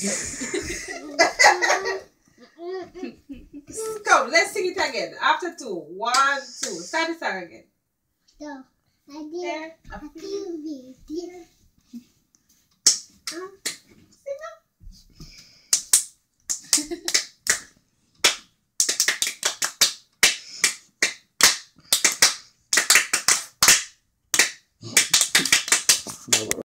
Come, let's sing it again. After two. One, two. Start the song again. So, I did. There. I feel the dear. No.